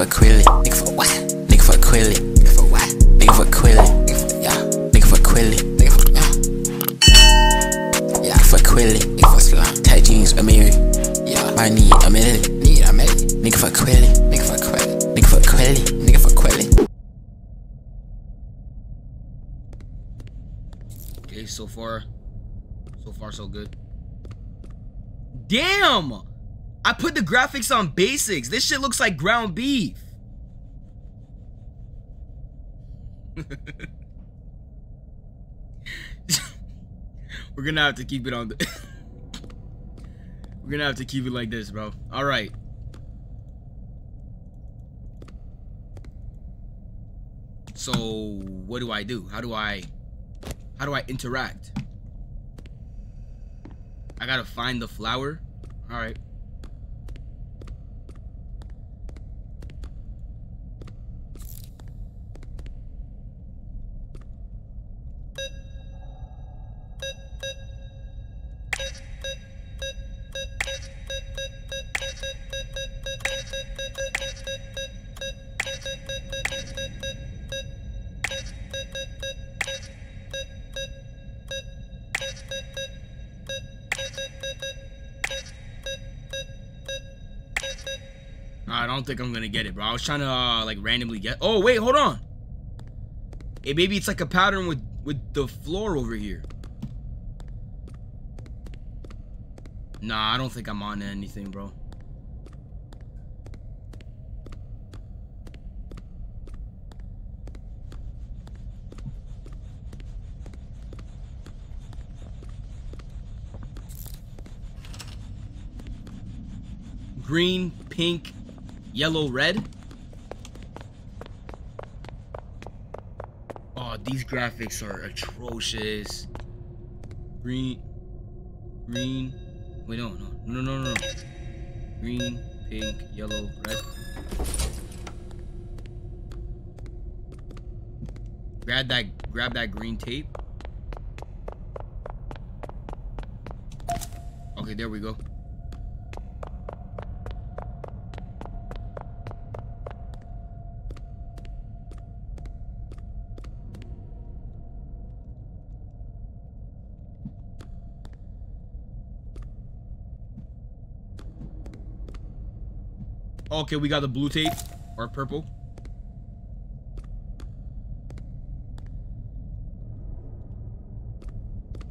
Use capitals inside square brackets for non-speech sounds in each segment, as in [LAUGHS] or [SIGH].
for Kwilly. Nigga for what? Nigga for Kwilly. Nigga for what? Nigga for Kwilly. Nigga for, yeah. Nigga for Kwilly. Nigga for, yeah. Yeah, for Kwilly. Nigga for Slime. Tight jeans, Amiri. Yeah, I need a minute. Need a minute. Nigga for Kwilly. Nigga for Kwilly. Nigga for Kwilly. Nigga for Kwilly. Okay, so far, so far so good. Damn! I put the graphics on basics. This shit looks like ground beef. [LAUGHS] We're gonna have to keep it on the [LAUGHS] We're gonna have to keep it like this, bro. Alright. So what do I do? How do I how do I interact? I gotta find the flower. Alright. I don't think I'm gonna get it, bro. I was trying to uh, like randomly get. Oh wait, hold on. Hey, maybe it's like a pattern with with the floor over here. Nah, I don't think I'm on anything, bro. Green, pink, yellow, red. Oh, these graphics are atrocious. Green, green. Wait, no, no, no, no, no. Green, pink, yellow, red. Grab that, grab that green tape. Okay, there we go. Okay, we got the blue tape or purple.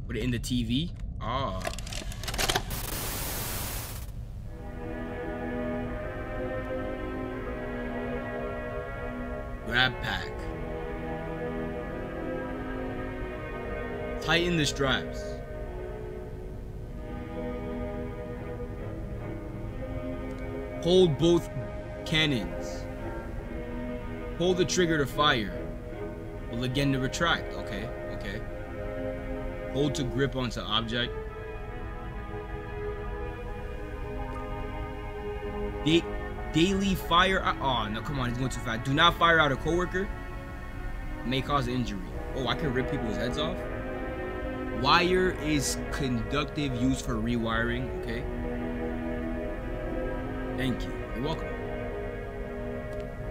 Put it in the TV. Ah. Grab pack. Tighten the straps. Hold both cannons. Hold the trigger to fire. Well, again to retract. Okay, okay. Hold to grip onto object. Da daily fire. Oh, no, come on. He's going too fast. Do not fire out a coworker. May cause injury. Oh, I can rip people's heads off. Wire is conductive used for rewiring. Okay. Thank you. You're welcome.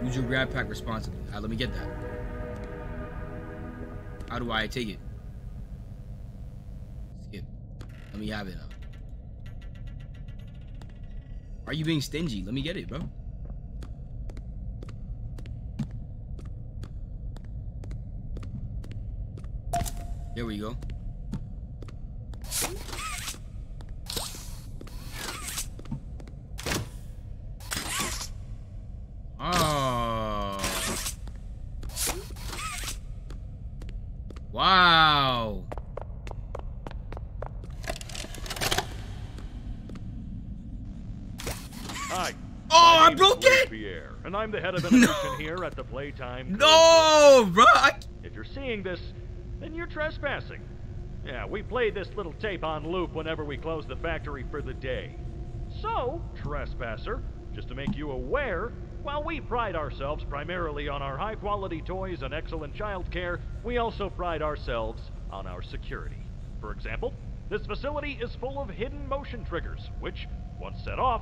Use your grab pack responsibly. Let me get that. How do I take it? Skip. Let me have it. Are you being stingy? Let me get it, bro. There we go. Oh. Wow. Hi. Oh, I My name is broke Louis it! Pierre, and I'm the head of [LAUGHS] innovation here at the Playtime. No, bro. I, If you're seeing this, then you're trespassing. Yeah, we play this little tape on loop whenever we close the factory for the day. So, trespasser, just to make you aware, while we pride ourselves primarily on our high quality toys and excellent child care, we also pride ourselves on our security. For example, this facility is full of hidden motion triggers, which, once set off,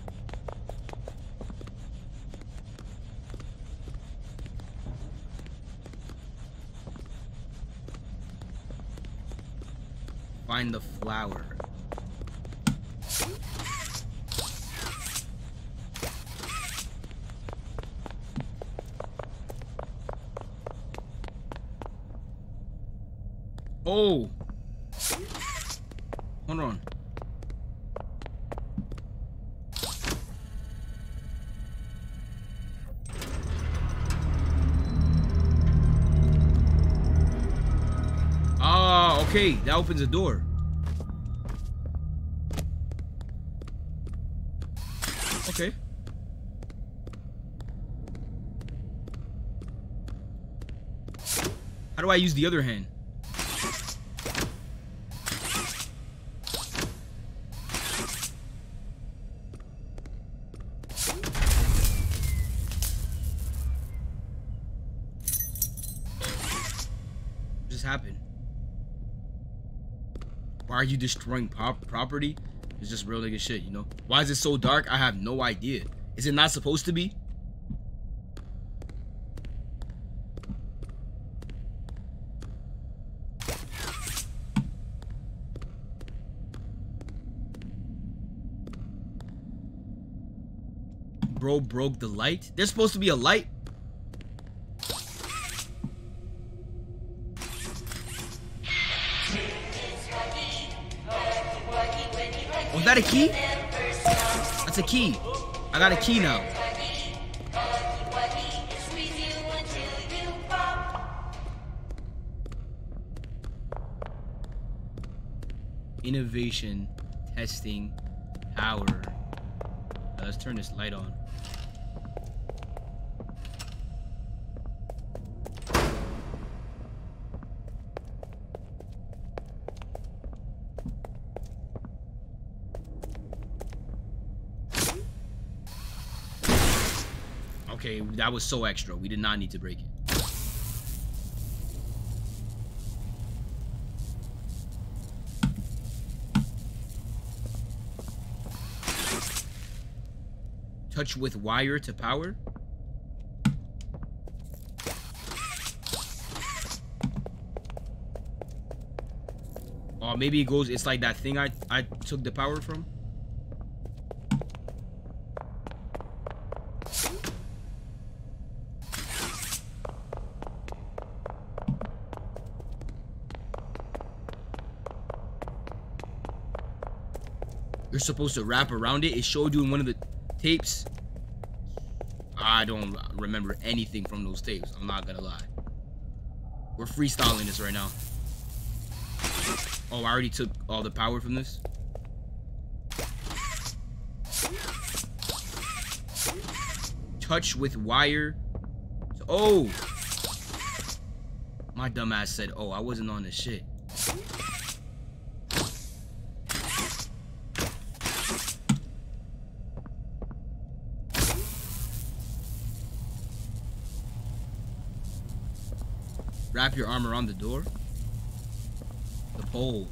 Find the flower. Oh! Hold on. Ah, okay. That opens a door. Okay. How do I use the other hand? What just happened? Why are you destroying property? It's just real nigga shit, you know? Why is it so dark? I have no idea. Is it not supposed to be? Bro broke the light? There's supposed to be a light? Was that a key? That's a key. I got a key now. Innovation, testing, power. Let's turn this light on. Okay, that was so extra. We did not need to break it. Touch with wire to power? Oh, maybe it goes, it's like that thing I, I took the power from? Supposed to wrap around it. It showed you in one of the tapes. I don't remember anything from those tapes. I'm not gonna lie. We're freestyling this right now. Oh, I already took all the power from this. Touch with wire. Oh! My dumbass said, oh, I wasn't on this shit. Wrap your arm around the door. The pole.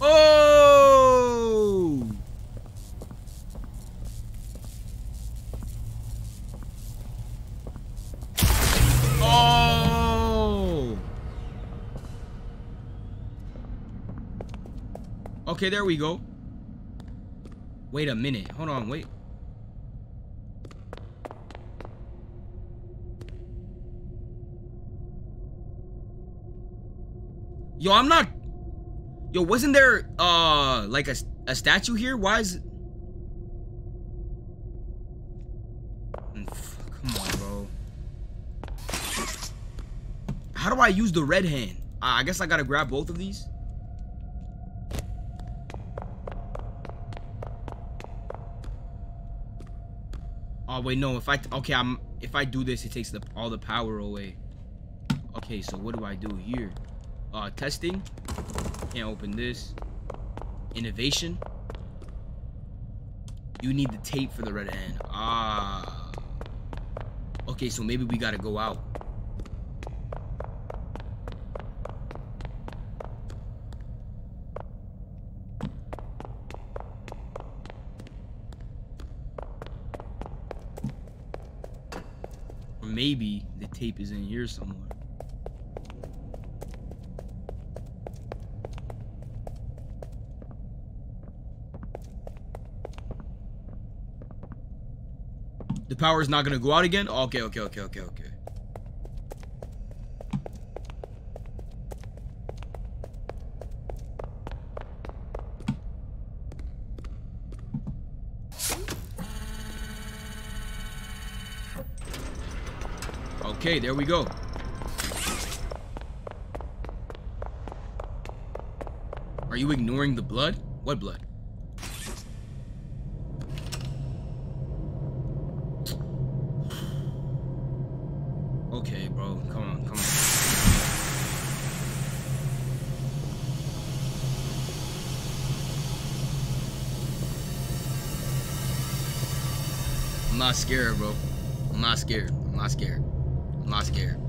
Oh! Oh! Okay, there we go. Wait a minute. Hold on, wait. Yo, I'm not... Yo, wasn't there, uh, like a, a statue here? Why is... It... Mm, come on, bro. How do I use the red hand? Uh, I guess I gotta grab both of these. Oh wait, no. If I okay, I'm if I do this, it takes the all the power away. Okay, so what do I do here? Uh, testing. Can't open this. Innovation. You need the tape for the red end. Ah. Okay, so maybe we gotta go out. Or maybe the tape is in here somewhere. Power is not gonna go out again? Okay, okay, okay, okay, okay. Okay, there we go. Are you ignoring the blood? What blood? Okay, bro. Come on, come on. I'm not scared, bro. I'm not scared. I'm not scared. I'm not scared.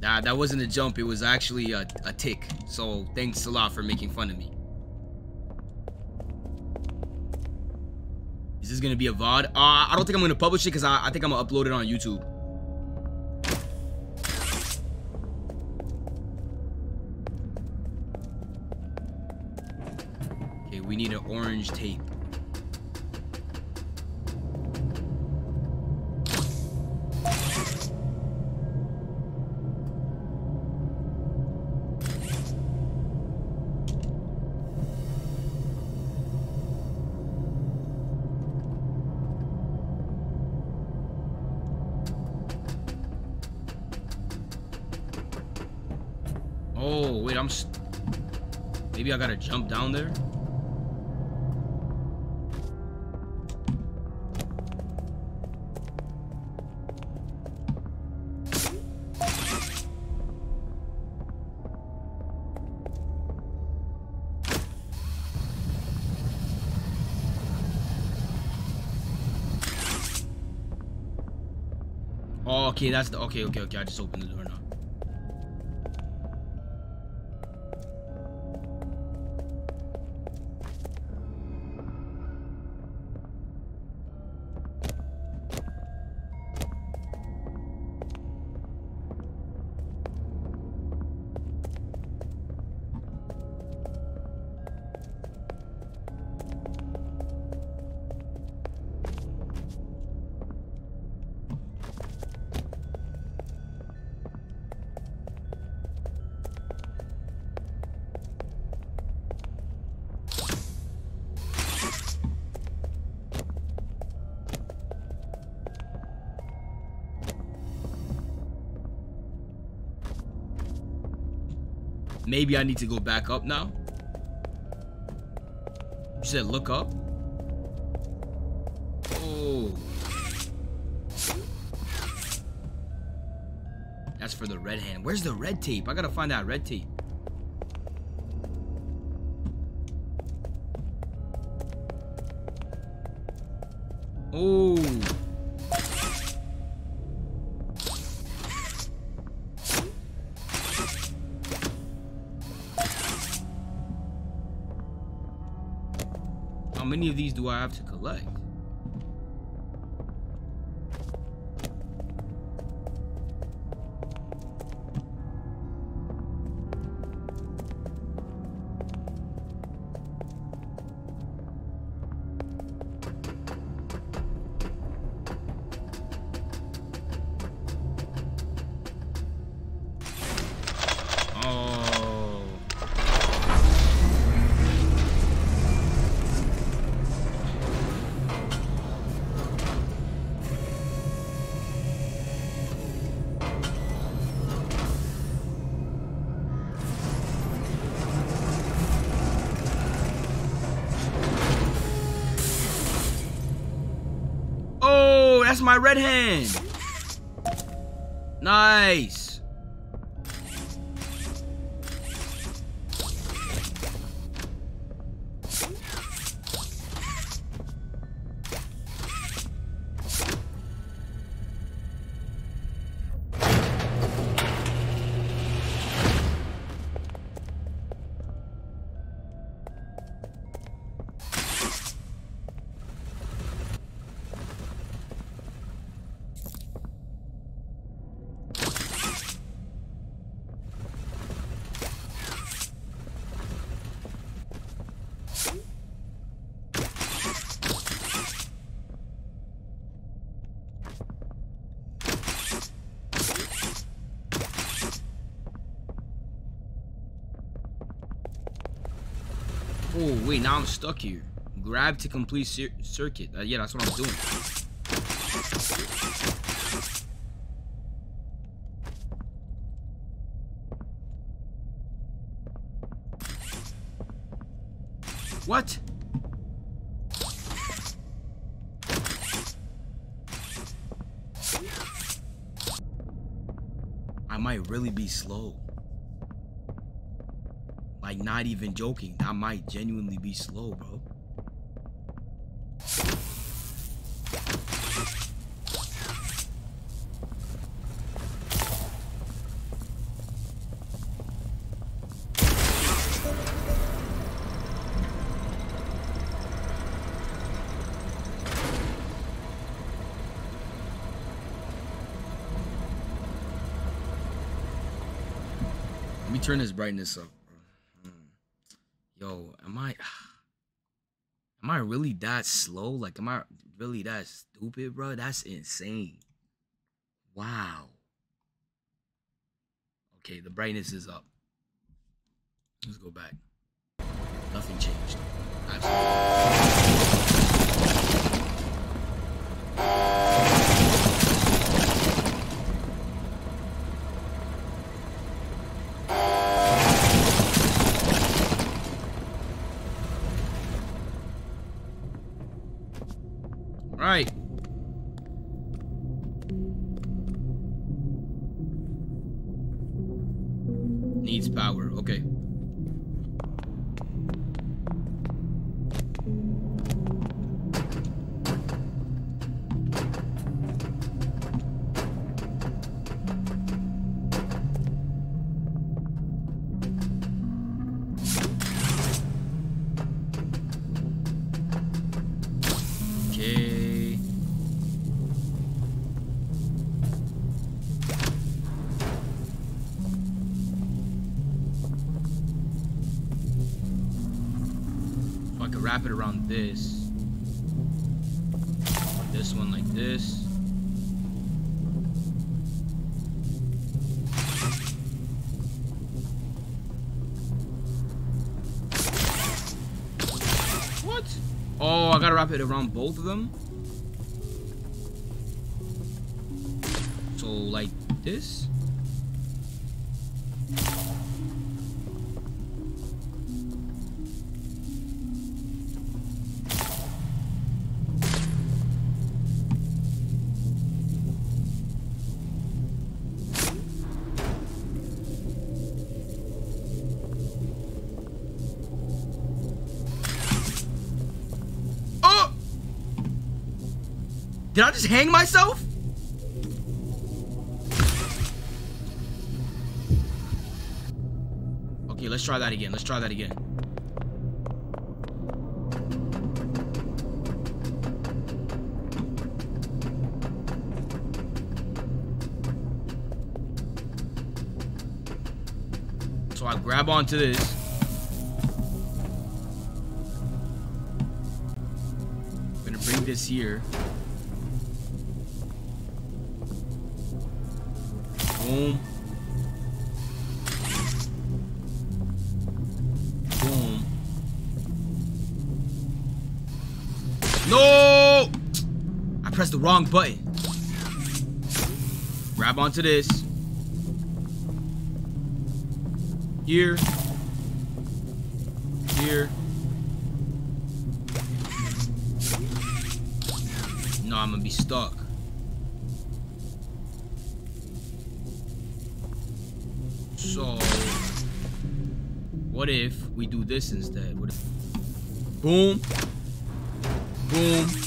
That that wasn't a jump. It was actually a, a tick. So thanks a lot for making fun of me. Is this gonna be a VOD? Uh, I don't think I'm gonna publish it because I, I think I'm gonna upload it on YouTube. Okay, we need an orange tape. I gotta jump down there? Oh, okay, that's the... Okay, okay, okay, I just opened the door now. Maybe I need to go back up now. You said look up? Oh. That's for the red hand. Where's the red tape? I gotta find that red tape. Oh. I have to collect? My red hand. Nice. Wait, now I'm stuck here. Grab to complete cir circuit. Uh, yeah, that's what I'm doing. What? I might really be slow. Not even joking. I might genuinely be slow, bro. Let me turn this brightness up. Yo, am I [SIGHS] am I really that slow? Like am I really that stupid, bro? That's insane. Wow. Okay, the brightness is up. Let's go back. Nothing changed. Absolutely. Right. I could wrap it around this. This one like this. What? Oh, I gotta wrap it around both of them? So, like this? Did I just hang myself? Okay, let's try that again. Let's try that again. So I grab onto this. I'm gonna bring this here. Boom. Boom. No! I pressed the wrong button. Grab onto this. Here. Here. No, I'm gonna be stuck. What if we do this instead? What if, boom, boom.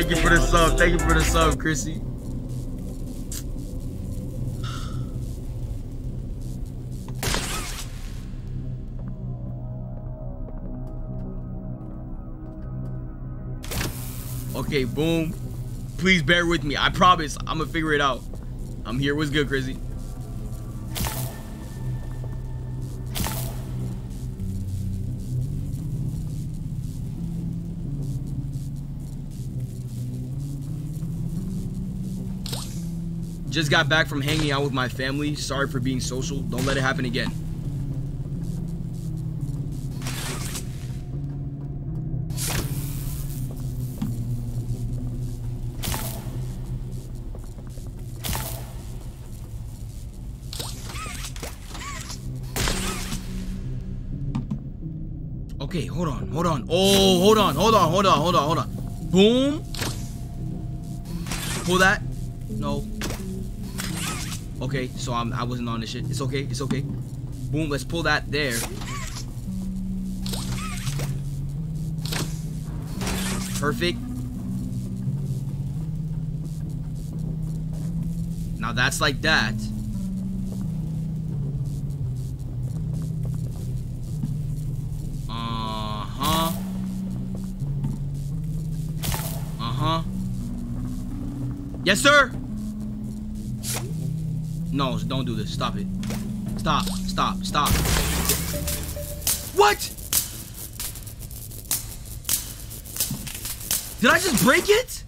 Thank you for the sub. Thank you for the sub, Chrissy. Okay, boom. Please bear with me. I promise I'm gonna figure it out. I'm here. What's good, Chrissy? Just got back from hanging out with my family. Sorry for being social. Don't let it happen again. Okay, hold on, hold on. Oh, hold on, hold on, hold on, hold on, hold on. Boom. Pull that. No. Okay, so I'm I wasn't on this shit. It's okay, it's okay. Boom, let's pull that there. Perfect. Now that's like that. Uh-huh. Uh-huh. Yes, sir. No, don't do this. Stop it. Stop. Stop. Stop. What? Did I just break it?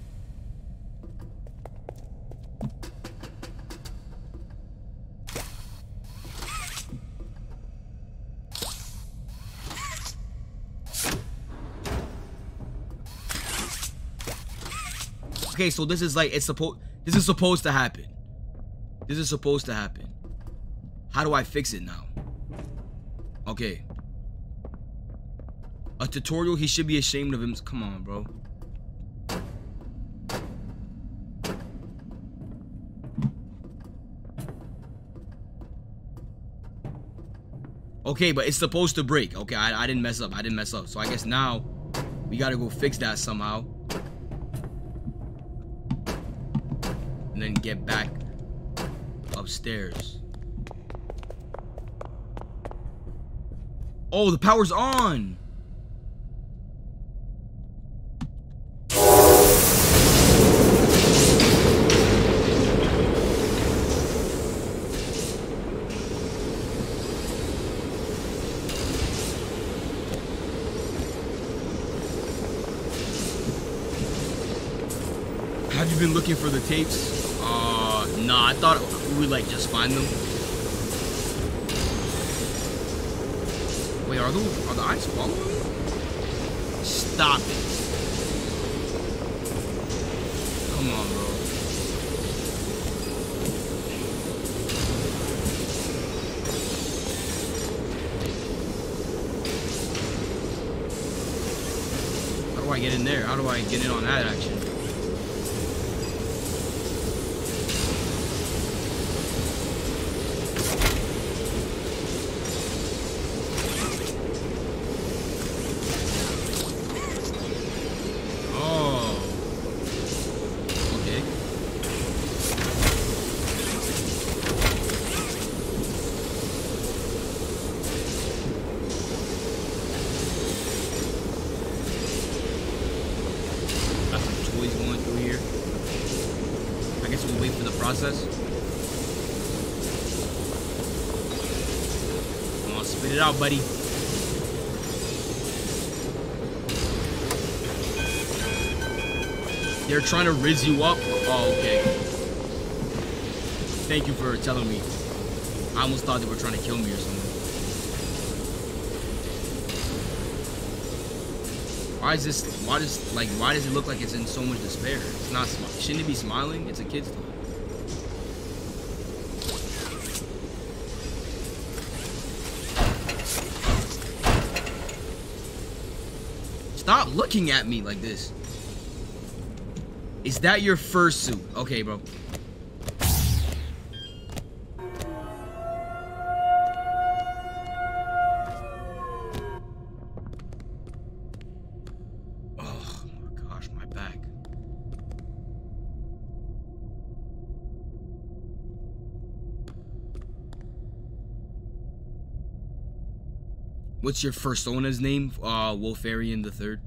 Okay, so this is like it's supposed this is supposed to happen. This is supposed to happen. How do I fix it now? Okay. A tutorial, he should be ashamed of him. Come on, bro. Okay, but it's supposed to break. Okay, I, I didn't mess up. I didn't mess up. So I guess now we gotta go fix that somehow. And then get back upstairs. Oh, the power's on. Have you been looking for the tapes? Uh, nah, I thought we like just find them. Wait, are the are the eyes following me? Stop it. Come on, bro. How do I get in there? How do I get in on that action? Oh. Okay. Got some toys going through here. I guess we'll wait for the process. Spit it out, buddy. They're trying to riz you up. Oh, okay. Thank you for telling me. I almost thought they were trying to kill me or something. Why is this? Why does like? Why does it look like it's in so much despair? It's not. Shouldn't it be smiling? It's a kid's toy. Stop looking at me like this. Is that your first suit? Okay, bro. Oh my gosh, my back. What's your first owner's name? Uh, Wolfarian the Third.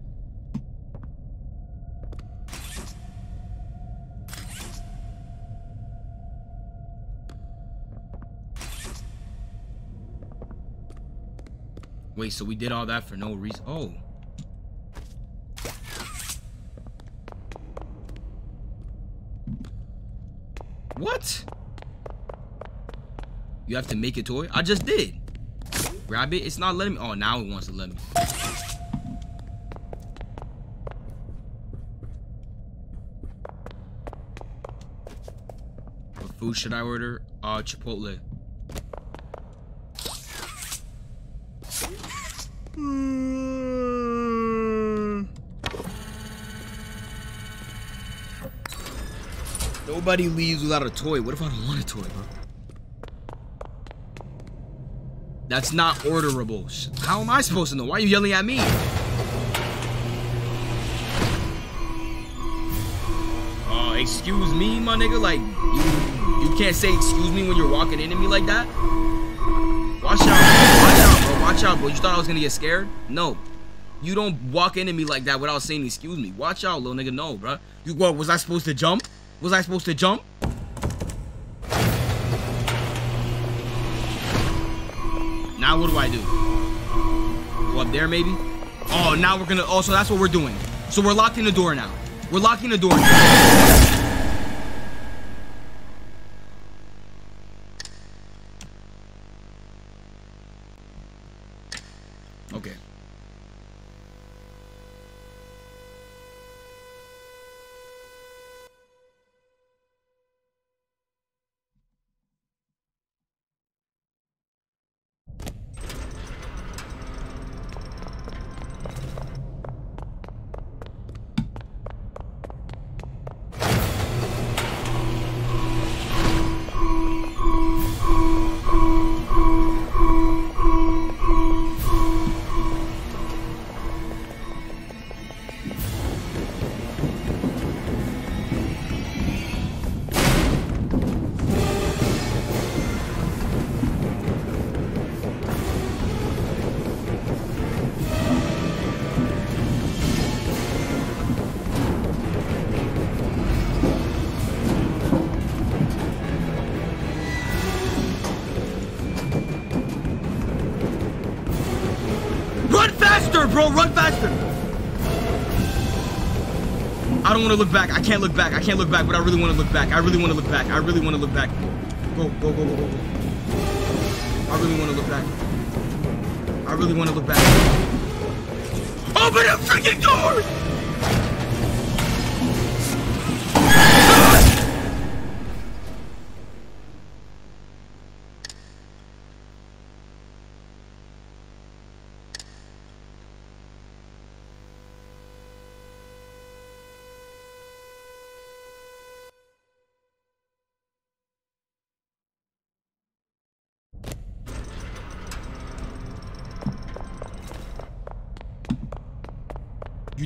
Wait, so we did all that for no reason? Oh. What? You have to make a toy? I just did. Grab it. It's not letting me. Oh, now it wants to let me. What food should I order? Uh, Chipotle. Nobody leaves without a toy. What if I don't want a toy, bro? That's not orderable. How am I supposed to know? Why are you yelling at me? Uh, excuse me, my nigga. Like, you, you can't say excuse me when you're walking into me like that. Watch out, watch out, bro. Watch out, bro. You thought I was gonna get scared? No. You don't walk into me like that without saying excuse me. Watch out, little nigga. No, bro. You what? Was I supposed to jump? Was I supposed to jump? Now what do I do? Go up there maybe? Oh, now we're gonna. Oh, so that's what we're doing. So we're locking the door now. We're locking the door now. Bro! Run faster! I don't want to look back. I can't look back. I can't look back, but I really want to look back. I really want to look back. I really want to look back. Go, go, go, go, go, go. I really want to look back. I really want to look back. Open the freaking door!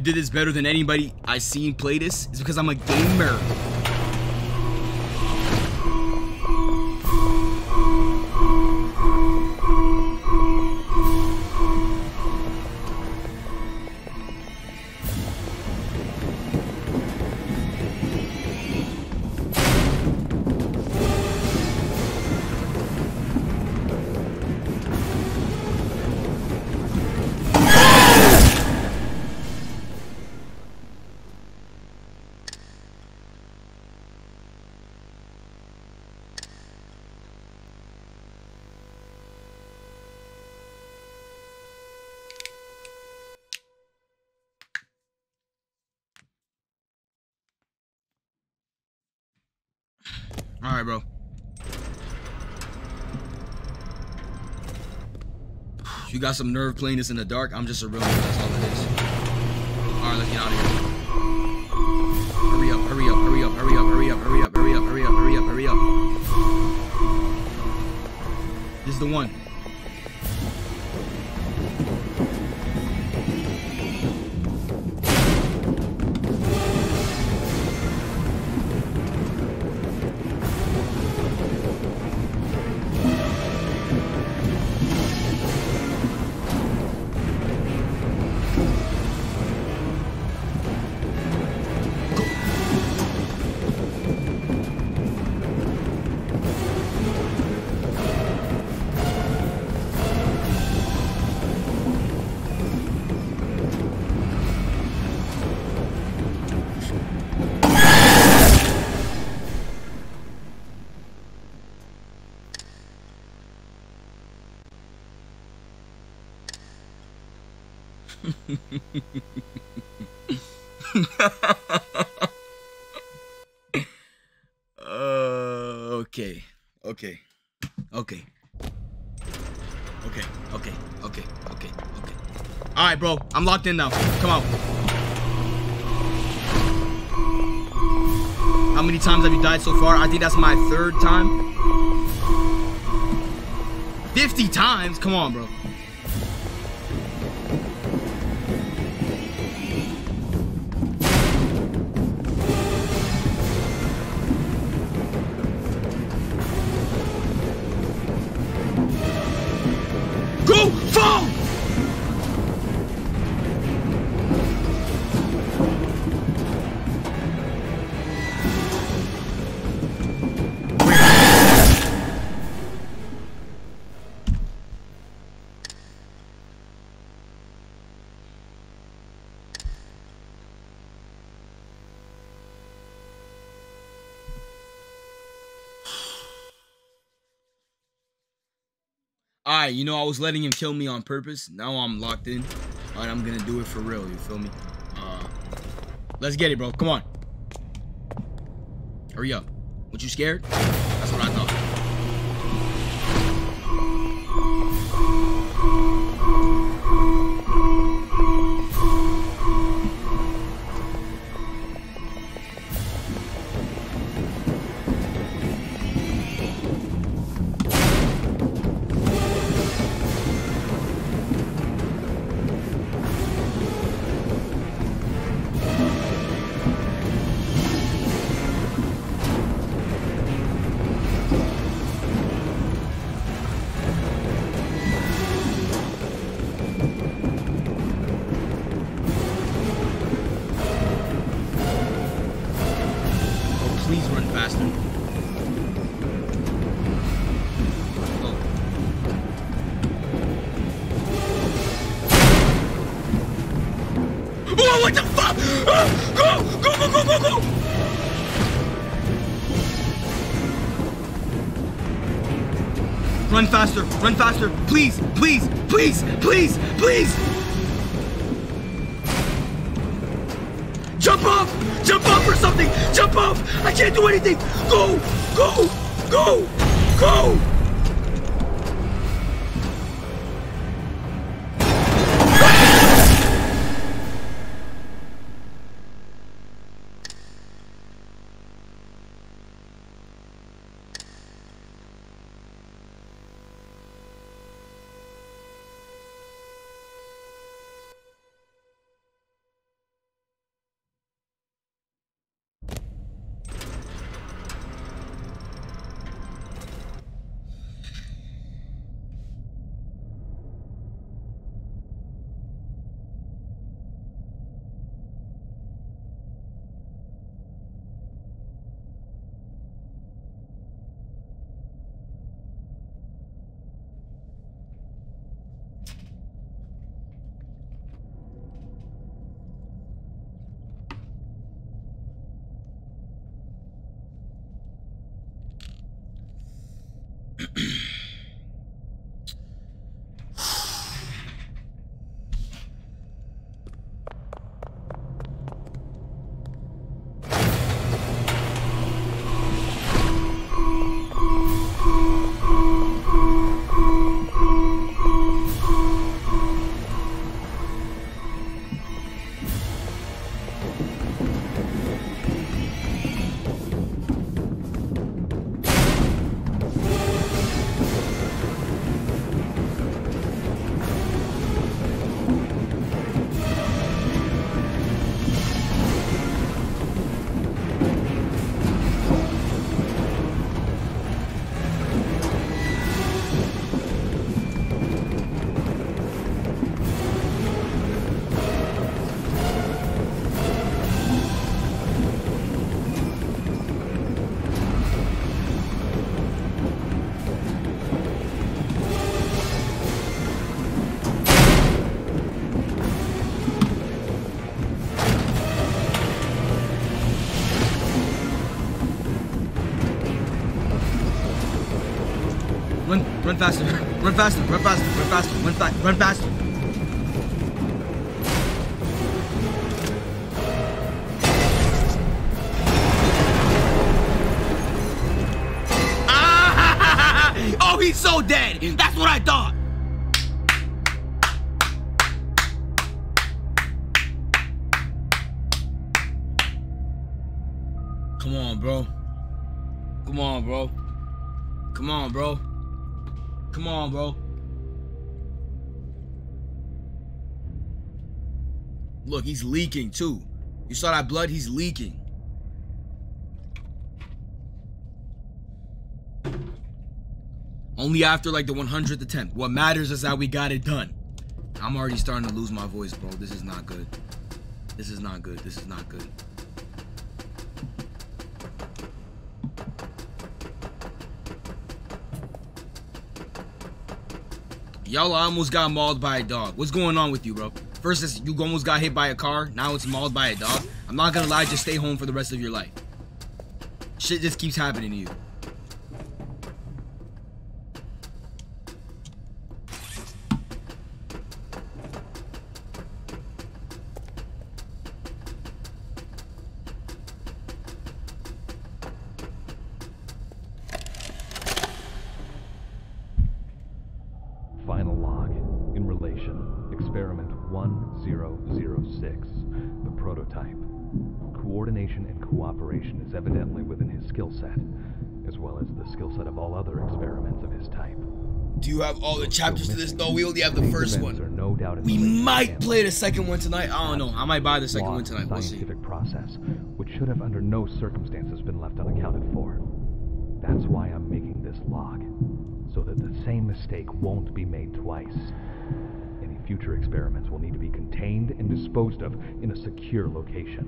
Did this better than anybody I seen play this. is because I'm a gamer. Bro. You got some nerve playing this in the dark. I'm just a real nigga. That's all it is. All right, let's get out of here. Hurry up! Hurry up! Hurry up! Hurry up! Hurry up! Hurry up! Hurry up! Hurry up! Hurry up! This is the one. [LAUGHS] okay. Okay. Okay. Okay. Okay. Okay. Okay. Okay. All right, bro. I'm locked in now. Come on. How many times have you died so far? I think that's my third time. 50 times? Come on, bro. Alright, you know, I was letting him kill me on purpose. Now I'm locked in. Alright, I'm gonna do it for real, you feel me? Uh, let's get it, bro. Come on. Hurry up. What you scared? That's what I thought. Go! Go, go, go, go! Run faster, run faster, please, please, please, please, please! Jump off! Jump off or something! Jump off! I can't do anything! Go! Go! Go! Go! Run, faster. Run faster. Run faster. Run faster. Run faster. Run faster. Ah! [LAUGHS] Oh, he's so dead. That's what I thought. Come on, bro. Come on, bro. Come on, bro. Come on, bro. Look, he's leaking too. You saw that blood? He's leaking. Only after like the 100th attempt. What matters is that we got it done. I'm already starting to lose my voice, bro. This is not good. This is not good. This is not good. Y'all almost got mauled by a dog. What's going on with you, bro? First, you almost got hit by a car. Now it's mauled by a dog. I'm not gonna lie, just stay home for the rest of your life. Shit just keeps happening to you. Chapters to this? though. We only have the first one. We might play the second one tonight. I don't know. I might buy the second one tonight. We'll see. process, which should have under no circumstances been left unaccounted for. That's why I'm making this log, so that the same mistake won't be made twice. Any future experiments will need to be contained and disposed of in a secure location.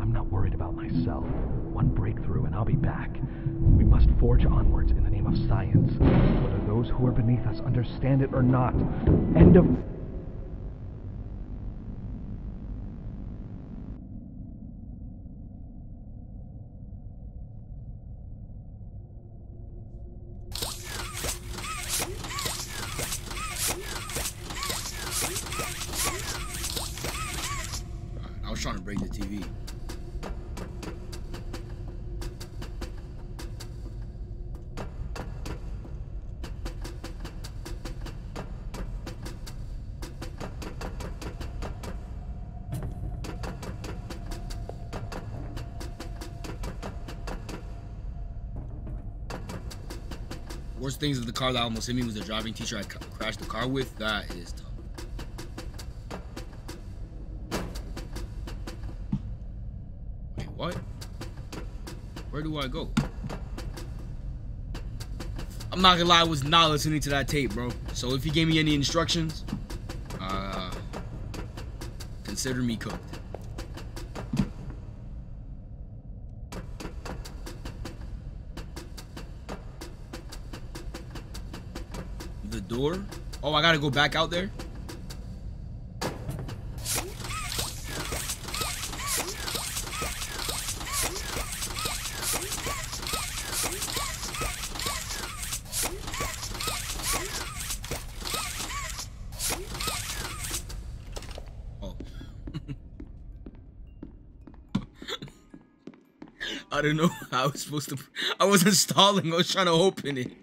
I'm not worried about myself. One breakthrough and I'll be back. We must forge onwards in the name of science, those who are beneath us understand it or not. End of. I was trying to break the TV. Worst things of the car that almost hit me was the driving teacher I crashed the car with. That is tough. Wait, what? Where do I go? I'm not gonna lie, I was not listening to that tape, bro. So if you gave me any instructions, uh, consider me cooked. Oh, I gotta go back out there? Oh. [LAUGHS] I don't know how [LAUGHS] I was supposed to. I wasn't stalling. I was trying to open it.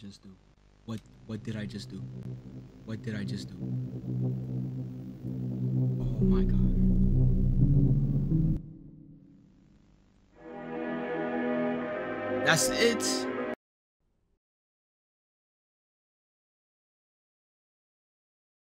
Just do? What what did I just do? What did I just do? Oh my god. That's it.